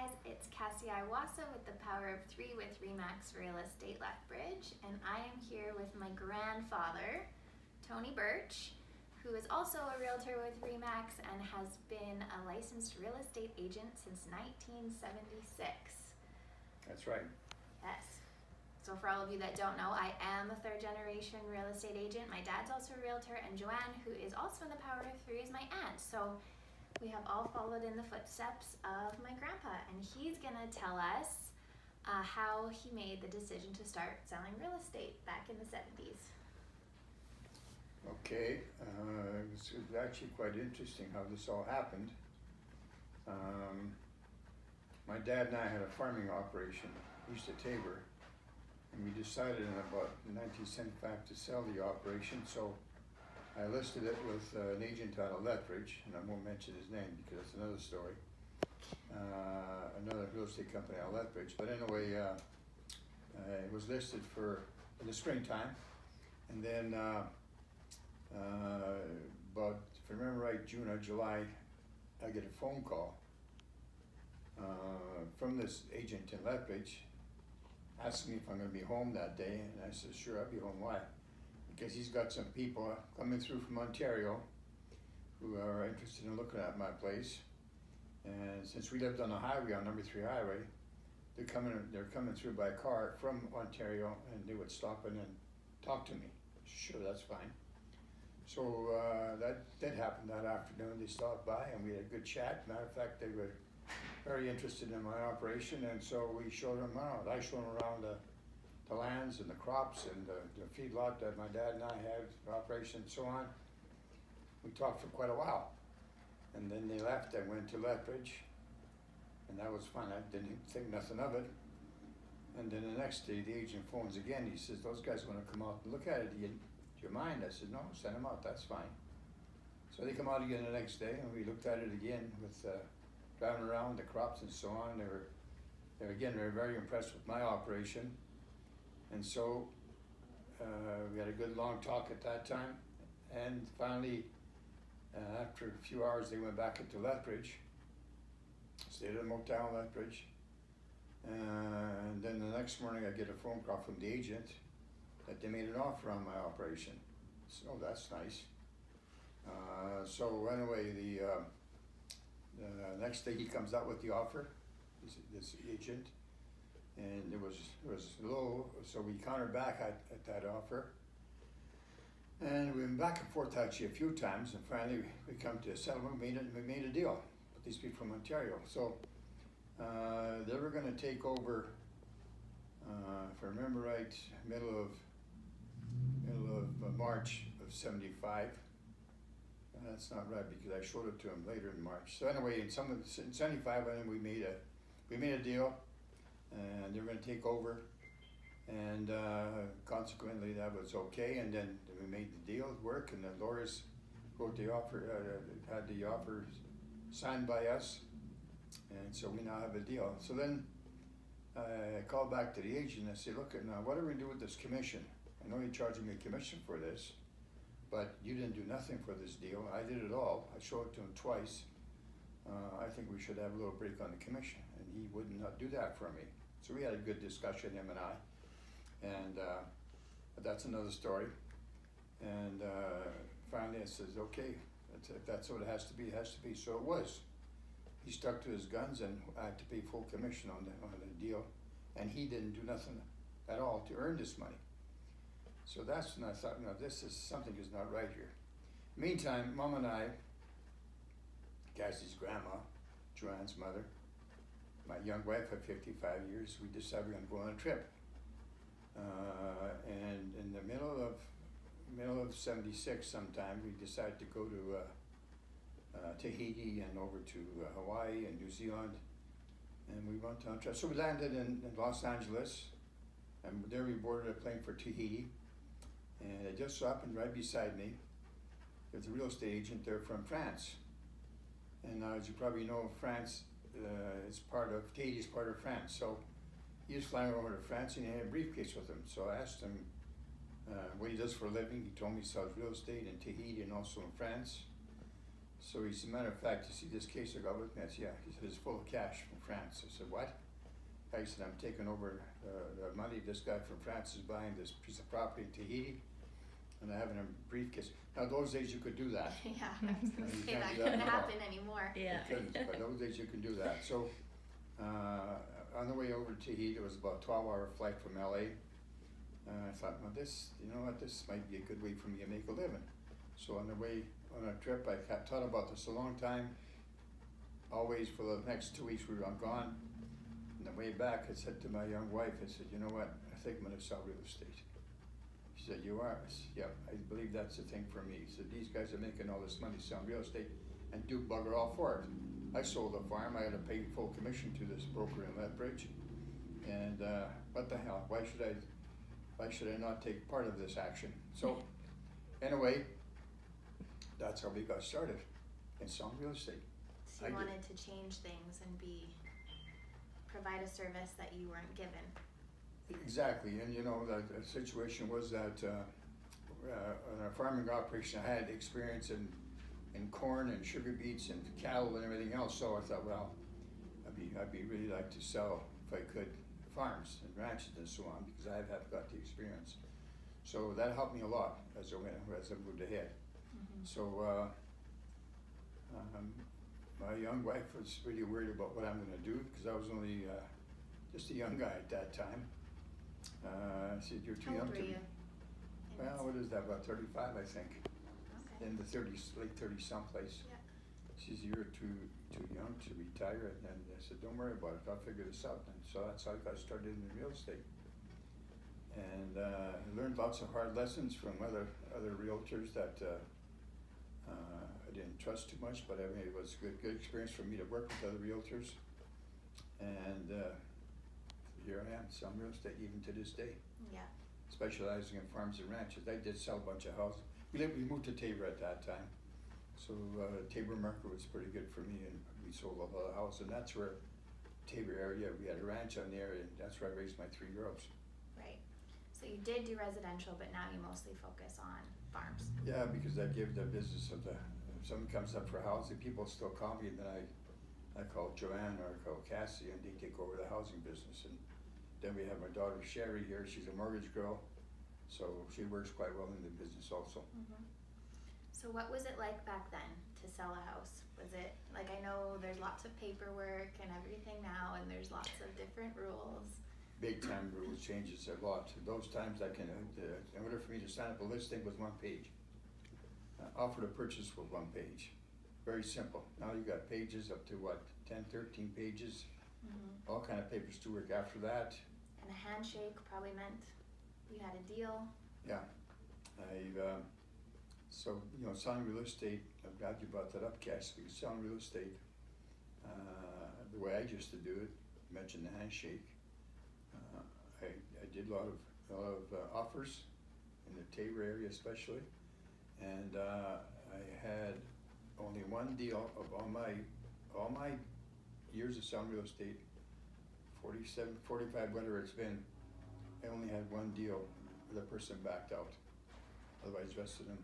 guys, it's Cassie Iwasa with the Power of Three with Remax Real Estate Lethbridge, and I am here with my grandfather, Tony Birch, who is also a realtor with Remax and has been a licensed real estate agent since 1976. That's right. Yes. So for all of you that don't know, I am a third generation real estate agent. My dad's also a realtor, and Joanne, who is also in the Power of Three, is my aunt. So we have all followed in the footsteps of my grandpa, and he's gonna tell us uh, how he made the decision to start selling real estate back in the 70s. Okay, uh, it's actually quite interesting how this all happened. Um, my dad and I had a farming operation east of Taber, and we decided in about 1975 to sell the operation. So I listed it with uh, an agent out of Lethbridge, and I won't mention his name because it's another story. Uh, another real estate company out of Lethbridge. But anyway, uh, uh, it was listed for in the springtime, and then uh, uh, about if I remember right, June or July, I get a phone call from this agent in Lethbridge asking me if I'm going to be home that day, and I said, "Sure, I'll be home." Why? Because he's got some people coming through from Ontario who are interested in looking at my place. And since we lived on the highway, on number three highway, they're coming, they're coming through by car from Ontario and they would stop in and talk to me. Sure, that's fine. So uh, that did happen that afternoon. They stopped by and we had a good chat. Matter of fact, they were very interested in my operation, and so we showed them around. I showed them around the the lands and the crops and the, the feedlot that my dad and I had, operation and so on. We talked for quite a while. And then they left, I went to Lethbridge, and that was fun. I didn't think nothing of it. And then the next day, the agent phones again. He says, Those guys want to come out and look at it. Do you, do you mind? I said, No, send them out. That's fine. So they come out again the next day, and we looked at it again with uh, driving around the crops and so on. They were, they were again, they were very impressed with my operation. And so uh, we had a good long talk at that time. And finally, uh, after a few hours, they went back into Lethbridge, stayed at a motel in Lethbridge. Uh, and then the next morning, I get a phone call from the agent that they made an offer on my operation. So oh, that's nice. Uh, so anyway, the, uh, the next day he comes out with the offer, this, this agent, and it was it was low, so we countered back at, at that offer. And we went back and forth actually a few times, and finally we come to a settlement. We made a, we made a deal with these people from Ontario. So uh, they were going to take over, uh, if I remember right, middle of middle of uh, March of '75. That's not right because I showed it to him later in March. So anyway, in some in '75, and we made a we made a deal and they were going to take over. And uh, consequently, that was okay. And then we made the deal work, and the lawyers wrote the offer, uh, had the offer signed by us, and so we now have a deal. So then I called back to the agent and I said, "Look, now what are we going to do with this commission? I know you're charging me a commission for this, but you didn't do nothing for this deal. I did it all. I showed it to him twice. Uh, I think we should have a little break on the commission." And he would not do that for me. So we had a good discussion, him and I. And uh, but that's another story. And uh, finally I says, okay, that's, if that's what it has to be, it has to be. So it was. He stuck to his guns and I had to pay full commission on the, on the deal. And he didn't do nothing at all to earn this money. So that's when I thought, no, this is something is not right here. Meantime, mom and I, Cassie's grandma, Joanne's mother, my young wife of 55 years, we decided we are going to go on a trip. Uh, and in the middle of middle of 76 sometime, we decided to go to uh, uh, Tahiti and over to uh, Hawaii and New Zealand. And we went on a trip. So we landed in, in Los Angeles, and there we boarded a plane for Tahiti. And it just happened right beside me, there's a real estate agent there from France. And uh, as you probably know, France uh, is part of, Tahiti is part of France. So he was flying over to France and he had a briefcase with him. So I asked him uh, what he does for a living. He told me he sells real estate in Tahiti and also in France. So he said, matter of fact, you see this case I got with me? I said, yeah. He said, it's full of cash from France. I said, what? I said, I'm taking over uh, the money. This guy from France is buying this piece of property in Tahiti, and I have it in a briefcase. Now, those days you could do that. yeah, I was gonna You say can't that do that couldn't anymore. happen anymore. Yeah. You couldn't, but those days you can do that. So, uh, on the way over to Tahiti, it was about a 12 hour flight from LA. Uh, I thought, well, this, you know what, this might be a good way for me to make a living. So, on the way on a trip, I kept thought about this a long time. Always for the next two weeks, we were gone. On the way back, I said to my young wife, I said, you know what, I think I'm going to sell real estate. She said, you are? Yeah, I believe that's the thing for me. Said, these guys are making all this money selling real estate and do bugger all for it. I sold a farm, I had to pay full commission to this broker in Lethbridge. And, uh, what the hell, why should I, why should I not take part of this action? So, anyway, that's how we got started in selling real estate. So I you did. wanted to change things and be, provide a service that you weren't given. Exactly, and you know, the, the situation was that, uh, uh, a farming operation, I had experience in, in corn and sugar beets and cattle and everything else, so I thought, well, I'd be, I'd be really like to sell, if I could, farms and ranches and so on, because I have, have got the experience. So that helped me a lot as I went, as I moved ahead. So, uh, um, my young wife was really worried about what I'm gonna do, because I was only, uh, just a young guy at that time. Uh, I said, you're too How young old to. were you? Well, what is that, about thirty-five, I think, Okay. in the thirties, late thirties someplace. Yeah. She said, you're too, too young to retire, and then I said, don't worry about it, I'll figure this out, and so that's how I got started in real estate. And, uh, I learned lots of hard lessons from other, other realtors that, uh, uh, I didn't trust too much, but I mean, it was a good, good experience for me to work with other realtors. And, uh, I am, selling real estate even to this day Yeah. specializing in farms and ranches. I did sell a bunch of houses. We lived, we moved to Taber at that time. So uh, Taber market was pretty good for me and we sold a lot of houses and that's where Taber area, we had a ranch on there and that's where I raised my three girls. Right. So you did do residential, but now you mostly focus on farms. Yeah, because I give the business of the, if someone comes up for housing, people still call me and then I, I call Joanne or I call Cassie and they take over the housing business and then we have my daughter Sherry here, she's a mortgage girl, so she works quite well in the business also. Mm-hmm. So what was it like back then to sell a house? Was it like I know there's lots of paperwork and everything now, and there's lots of different rules. big time rules changes a lot. Those times I can, uh, in order for me to sign up a listing was one page. Uh, offer to purchase was one page. Very simple. Now you got pages up to what, 10, 13 pages, Mm-hmm. all kind of papers to work after that. A handshake probably meant you had a deal. Yeah. I, um, so, you know, selling real estate, I'm glad you brought that up, Cass, because selling real estate, uh, the way I used to do it, mentioned the handshake. Uh, I, I did a lot of, a lot of uh, offers in the Taber area especially. And, uh, I had only one deal of all my, all my years of selling real estate, forty-seven, forty-five, whatever it's been, I only had one deal where the person backed out. Otherwise, the rest of them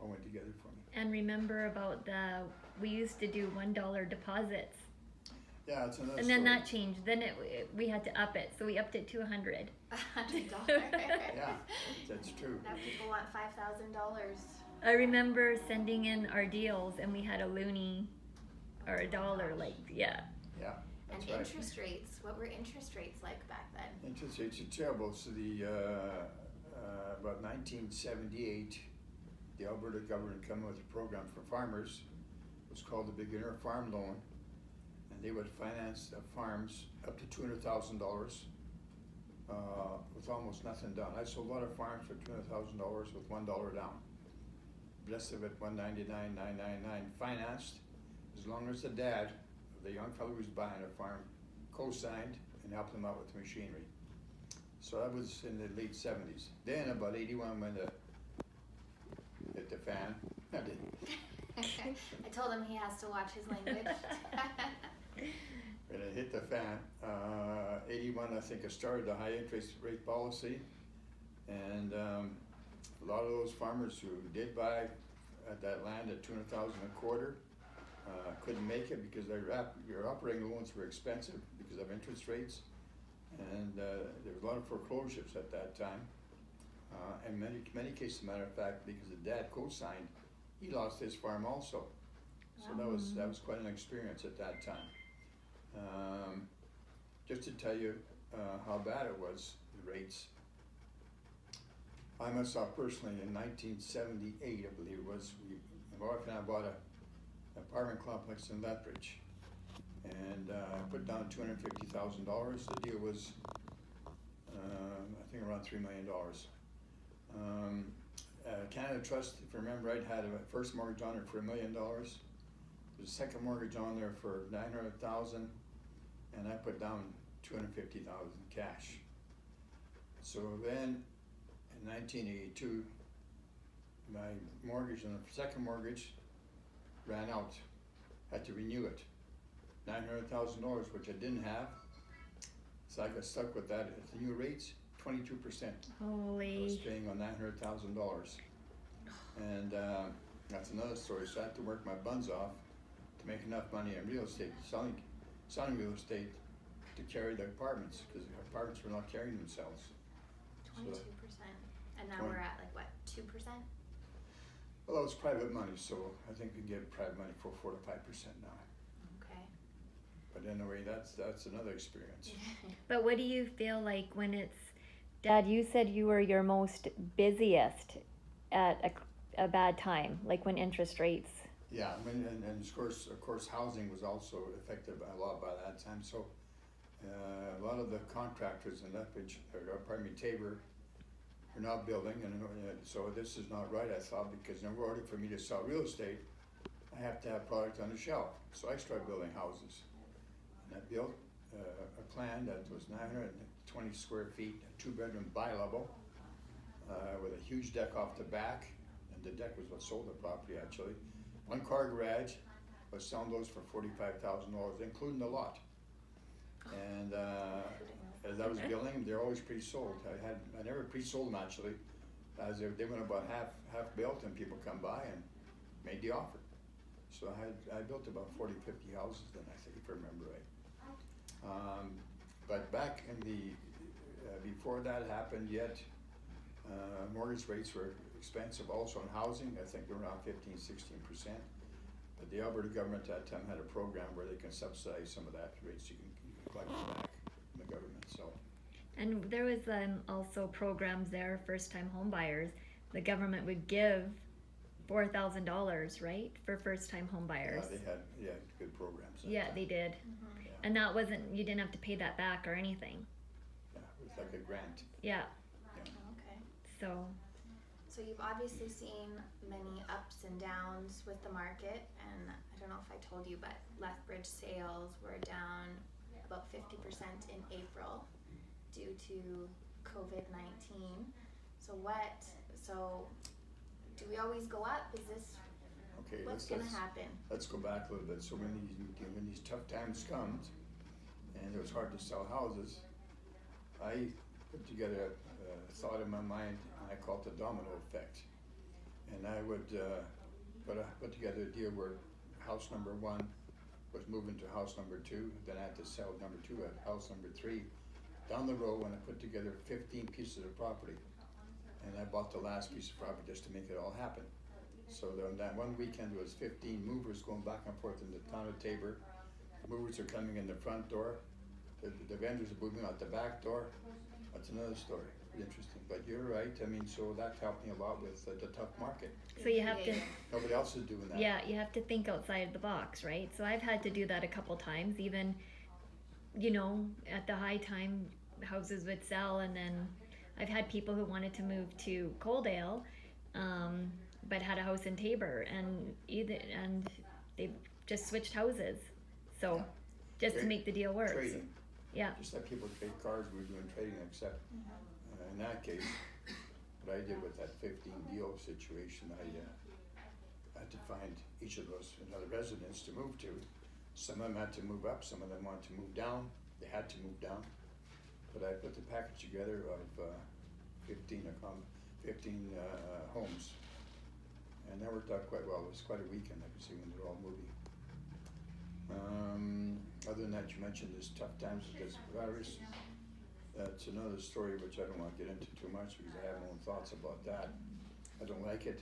all went together for me. And remember about the we used to do one dollar deposits, Yeah, it's another and then story. that changed. Then it we had to up it, so we upped it to a hundred. A hundred dollars. Yeah, that's true. Now people want five thousand dollars. I remember sending in our deals, and we had a loonie or a dollar. Like yeah, Yeah, And right. interest rates. What were interest rates like back then? Interest rates are terrible. So the, uh, uh, about nineteen seventy-eight, the Alberta government came up with a program for farmers. It was called the Beginner Farm Loan. And they would finance the farms up to two hundred thousand dollars, uh, with almost nothing down. I sold a lot of farms for two hundred thousand dollars with one dollar down. Rest of it, one ninety-nine, nine ninety-nine, financed, as long as the dad, the young fellow who was buying a farm, co-signed and helped him out with the machinery. So that was in the late seventies. Then about eighty-one when the, hit the fan, I did, I told him he has to watch his language. when it hit the fan, uh, eighty-one, I think, I started the high interest rate policy. And, um, a lot of those farmers who did buy, at that land at two hundred thousand a quarter. Uh, couldn't make it because their your operating loans were expensive because of interest rates. And, uh, there was a lot of foreclosures at that time. Uh, in many, many cases, matter of fact, because the dad co-signed, he lost his farm also. So that was, that was quite an experience at that time. Um, just to tell you, uh, how bad it was, the rates. I myself personally, in nineteen seventy-eight, I believe it was, we, my wife and I bought a apartment complex in Lethbridge. And, uh, I put down two hundred and fifty thousand dollars, the deal was, um, I think around three million dollars. Um, uh, Canada Trust, if I remember right, had a first mortgage on it for a million dollars. There's a second mortgage on there for nine hundred thousand, and I put down two hundred fifty thousand cash. So then, in nineteen eighty-two, my mortgage on the second mortgage ran out, had to renew it. Nine hundred thousand dollars, which I didn't have, so I got stuck with that at the new rates, twenty-two percent. Holy. I was paying on nine hundred thousand dollars. And, uh, that's another story, so I had to work my buns off to make enough money in real estate, selling, selling real estate to carry the apartments, cause the apartments were not carrying themselves. So- Twenty-two percent, and now Twenty- we're at like what, two percent? Well, it was private money, so I think we get private money for four to five percent now. Okay. But anyway, that's, that's another experience. But what do you feel like when it's, Dad, you said you were your most busiest at a, a bad time, like when interest rates. Yeah, I mean, and, and of course, of course, housing was also affected by a lot by that time, so, uh, a lot of the contractors in Lethbridge, or, pardon me, Taber, are not building, and, so this is not right, I thought, because in order for me to sell real estate, I have to have product on the shelf, so I started building houses. And I built, uh, a plan that was nine hundred and twenty square feet, two-bedroom bi-level, uh, with a huge deck off the back, and the deck was what sold the property, actually. One car garage, was selling those for forty-five thousand dollars, including the lot. And, uh, as I was building, they're always pre-sold, I had, I never pre-sold them actually, as they, they went about half, half built and people come by and made the offer. So I had, I built about 40, 50 houses then, I think, if I remember right. Um, but back in the, uh, before that happened yet, uh, mortgage rates were expensive also in housing, I think they're around 15, 16 percent. But the Alberta government at that time had a program where they can subsidize some of that rates, you can, you can collect them back from the government, so. And there was um, also programs there, first time home buyers. The government would give four thousand dollars, right, for first time home buyers. Yeah, they had, yeah, good programs. Yeah, that they time. did. Mhm. Yeah, And that wasn't you didn't have to pay that back or anything. yeah, it was like a grant. Yeah. Okay. So So you've obviously seen many ups and downs with the market, and I don't know if I told you, but Lethbridge sales were down about fifty percent in April due to COVID nineteen. So what? So do we always go up? Is this Okay, what's let's, gonna let's, happen? let's go back a little bit. So when these, when these tough times come, and it was hard to sell houses, I put together a, a thought in my mind, and I call it the domino effect. And I would, uh, put a, put together a deal where house number one was moving to house number two, then I had to sell number two at house number three. Down the road, when I put together fifteen pieces of property, and I bought the last piece of property just to make it all happen. So then that one weekend there was fifteen movers going back and forth in the town of Taber. The Movers are coming in the front door, the, the vendors are moving out the back door. That's another story, interesting, but you're right, I mean, so that helped me a lot with the, the tough market. so you have to Nobody else is doing that. yeah, you have to think outside of the box, right? So I've had to do that a couple times even you know, at the high time houses would sell and then I've had people who wanted to move to Coaldale um, but had a house in Taber and either and they just switched houses. So just to make the deal work. Trading, Yeah. just like people trade cars, we were doing trading, except uh, in that case, what I did with that fifteen deal situation, I, uh, had to find each of those another residence to move to. Some of them had to move up, some of them wanted to move down, they had to move down. But I put the package together of, uh, fifteen, accom- fifteen, uh, homes. and that worked out quite well. It was quite a weekend, I could see when they're all moving. Um, other than that, you mentioned this tough times with this virus. That's another story which I don't wanna get into too much because I have my own thoughts about that. I don't like it.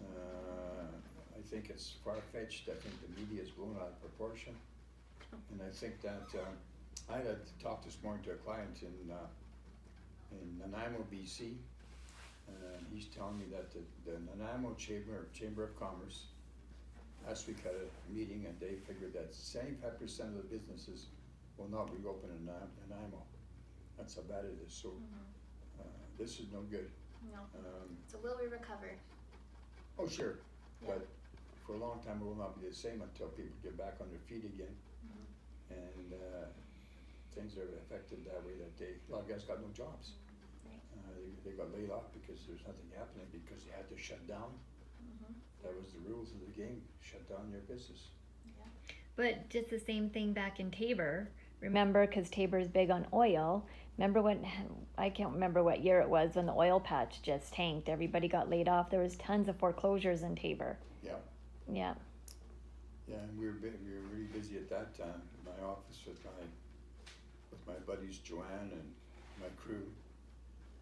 Uh, I think it's far-fetched. I think the media is blown out of proportion. And I think that, uh, I had to talk this morning to a client in, uh, in Nanaimo, BC. And he's telling me that the, the Nanaimo Chamber, Chamber of Commerce last week had a meeting and they figured that seventy-five percent of the businesses will not reopen in Nan- Nanaimo. That's how bad it is, so, Mhm. uh, this is no good. No. Um, So will we recover? oh, sure, Yeah. but for a long time it will not be the same until people get back on their feet again. Mhm. And, uh, things are affected that way that they, a lot of guys got no jobs. Right. Uh, they, they got laid off because there's nothing happening, because they had to shut down. That was the rules of the game, shut down your business. Yeah. But just the same thing back in Taber. Remember, because Taber is big on oil. Remember when I can't remember what year it was when the oil patch just tanked. Everybody got laid off. There was tons of foreclosures in Taber. Yeah. Yeah. Yeah, and we were bu- we were really busy at that time in my office with my with my buddies Joanne and my crew.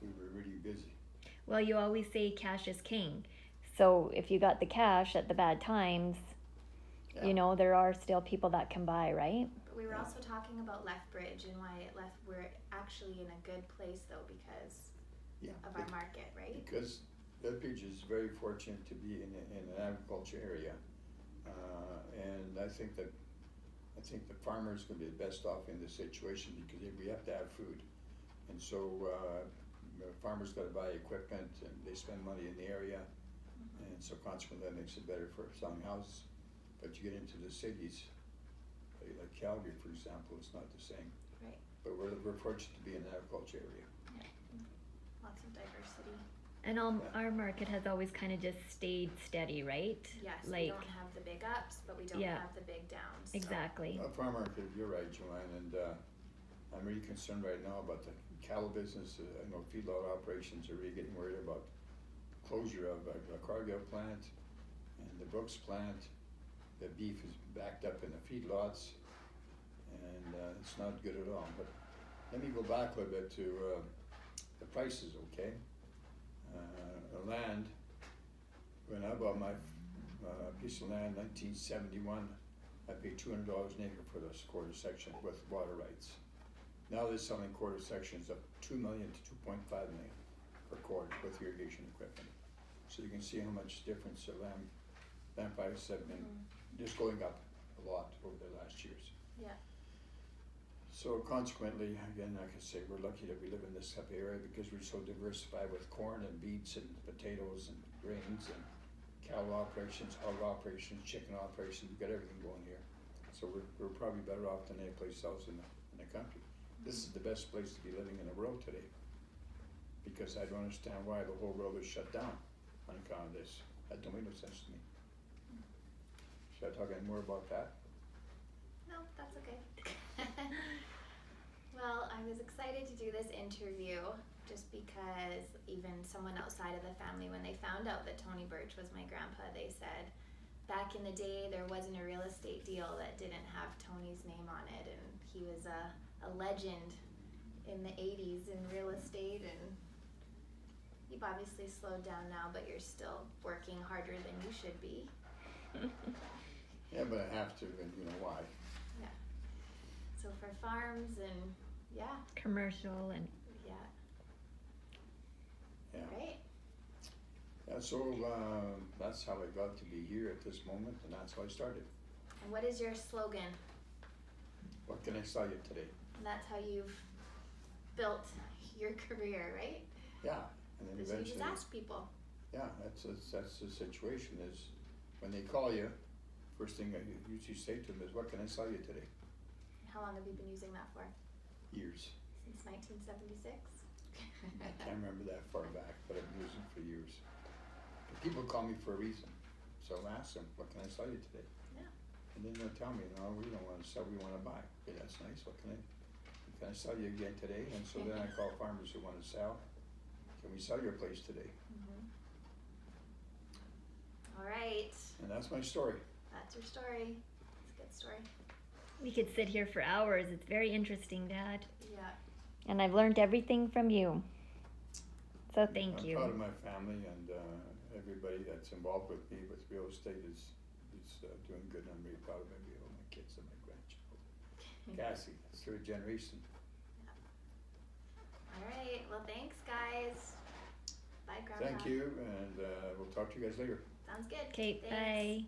We were really busy. Well, you always say cash is king. So if you got the cash at the bad times, Yeah. you know there are still people that can buy, right? But we were Yeah. also talking about Lethbridge and why it left. We're actually in a good place though because Yeah. of our market, right? Because Lethbridge is very fortunate to be in, a, in an agriculture area, uh, and I think that I think the farmers going to be the best off in this situation because we have to have food, and so uh, the farmers got to buy equipment and they spend money in the area, and so consequently that makes it better for selling houses. But you get into the cities, like like Calgary, for example, it's not the same. Right. But we're, we're fortunate to be in an agriculture area. Yeah. Lots of diversity. And all, Yeah. our market has always kind of just stayed steady, right? Yes, like, we don't have the big ups, but we don't Yeah. have the big downs. so- exactly. Uh, farm market, you're right, Joanne, and, uh, I'm really concerned right now about the cattle business, uh, I know feedlot operations are really getting worried about closure of a Cargill plant and the Brooks plant. The beef is backed up in the feedlots, and, uh, it's not good at all, but let me go back a little bit to, uh, the prices, okay? Uh, the land, when I bought my, uh, piece of land in nineteen seventy-one, I paid two hundred dollars an acre for this quarter section with water rights. Now they're selling quarter sections of two million to two point five million per quarter with irrigation equipment. So you can see how much difference the land prices have been Mhm. just going up a lot over the last years. Yeah. So consequently, again, like I say, we're lucky that we live in this type of area because we're so diversified with corn and beets and potatoes and grains and cattle operations, hog operations, chicken operations, we've got everything going here. So we're, we're probably better off than any place else in the, in the country. This is the best place to be living in the world today. Because I don't understand why the whole world is shut down on account of this. Don't make no sense to me. Should I talk any more about that? No, that's okay. well, I was excited to do this interview just because even someone outside of the family, when they found out that Tony Birch was my grandpa, they said back in the day there wasn't a real estate deal that didn't have Tony's name on it, and he was a, a legend in the 80s in real estate and you've obviously slowed down now but you're still working harder than you should be Yeah, but I have to, and you know why. Yeah. So for farms and yeah, Commercial and yeah, Yeah. great. Yeah, so, um, that's how I got to be here at this moment, and that's how I started. And what is your slogan? What can I sell you today? And that's how you've built your career, right? Yeah, and then Because you just eventually, ask people. yeah, that's, that's, that's the situation is, when they call you, first thing I usually say to them is, what can I sell you today? How long have you been using that for? Years. Since 1976. I can't remember that far back, but I've been using it for years. But people call me for a reason, so I'll ask them, what can I sell you today? Yeah. And then they'll tell me, no, we don't wanna sell, we wanna buy. Okay, that's nice, what can I, can I sell you again today? And so then I call farmers who wanna sell, can we sell your place today? Mhm. All right. And that's my story. That's your story. It's a good story. We could sit here for hours. It's very interesting, Dad. Yeah. And I've learned everything from you. So thank I'm you. proud of my family and uh, everybody that's involved with me with real estate is, is uh, doing good. I'm really proud of every of my kids and my grandchildren. Cassie, that's third generation. All right. Well, thanks, guys. Bye, Grandpa. Thank you, and uh, we'll talk to you guys later. Sounds good. Kate, bye.